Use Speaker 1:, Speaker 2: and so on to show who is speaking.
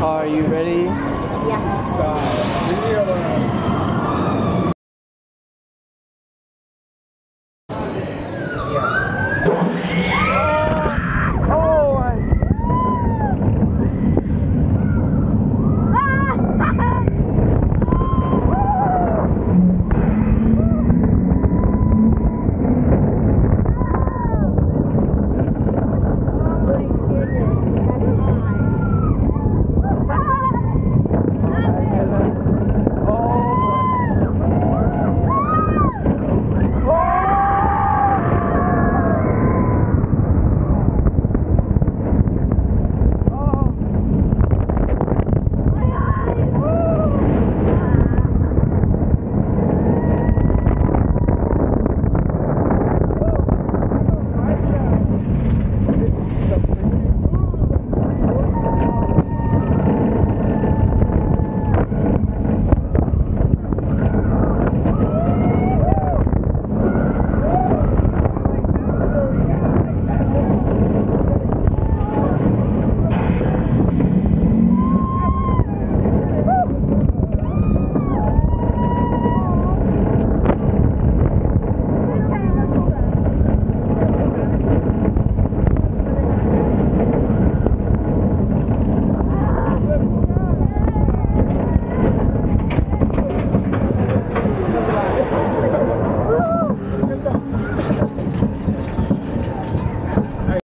Speaker 1: Are you ready?
Speaker 2: Yes.
Speaker 3: Stop.